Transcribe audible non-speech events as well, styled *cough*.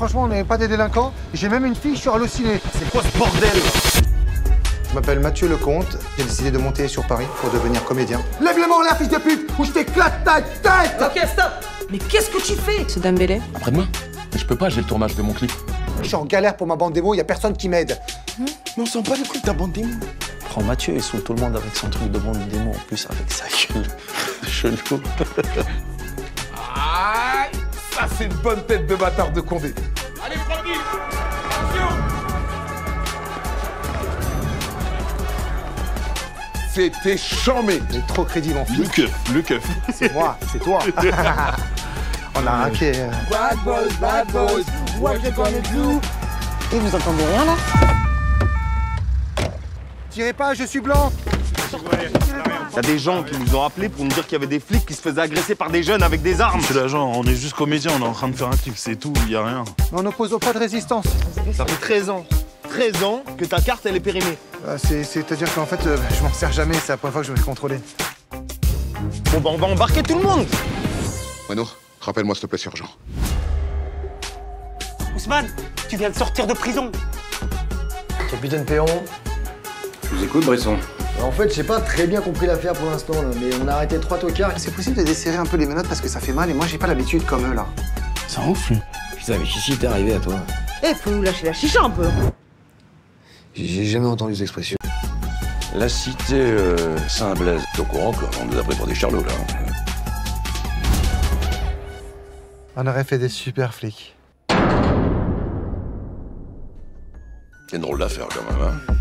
Franchement, on n'est pas des délinquants. J'ai même une fille, je suis halluciné. C'est quoi ce bordel Je m'appelle Mathieu Lecomte. J'ai décidé de monter sur Paris pour devenir comédien. Lève les mains en l'air, fils de pute, ou je t'éclate ta tête Ok, stop Mais qu'est-ce que tu fais? Ce Dembélé Après-demain Mais je peux pas, j'ai le tournage de mon clip. Je suis en galère pour ma bande démo, y a personne qui m'aide. Mais on s'en bat les couilles de ta bande démon. Prends Mathieu et saoule tout le monde avec son truc de bande démo en plus avec sa gueule chelou. Aïe Ça, c'est une bonne tête de bâtard de Condé. C'était chambé. J'ai trop crédit, mon fils. Le keuf, le keuf. C'est moi, c'est toi. *laughs* on a hacké. euh. Bad boys, bad boys, what you gonna do? Et vous entendez rien là? Tirez pas, je suis blanc. Il y a des gens qui nous ont appelés pour nous dire qu'il y avait des flics qui se faisaient agresser par des jeunes avec des armes. C'est l'agent, on est juste comédien, on est en train de faire un clip, c'est tout, y a rien. Mais on n'oppose pas de résistance. Ça fait 13 ans, 13 ans que ta carte elle est périmée. Euh, c'est- C'est-à-dire qu'en fait, euh, je m'en sers jamais, c'est la première fois que je me fais contrôler. Bon bah on va embarquer tout le monde. Mano, rappelle-moi s'il te plaît, c'est urgent. Ousmane, tu viens de sortir de prison. Capitaine Perron, Je vous écoute, Bresson. En fait, j'ai pas très bien compris l'affaire pour l'instant, là, mais on a arrêté trois tocards. C'est possible de desserrer un peu les menottes parce que ça fait mal et moi j'ai pas l'habitude comme eux là. C'est un ouf, lui. Putain, mais Chichi, t'es arrivé à toi. Eh, faut nous lâcher la chicha un peu J'ai jamais entendu cette expression. La cité euh, Saint-Blaise. T'es au courant qu'on nous a pris pour des charlots, là. On aurait fait des super flics. C'est une drôle d'affaire, quand même, hein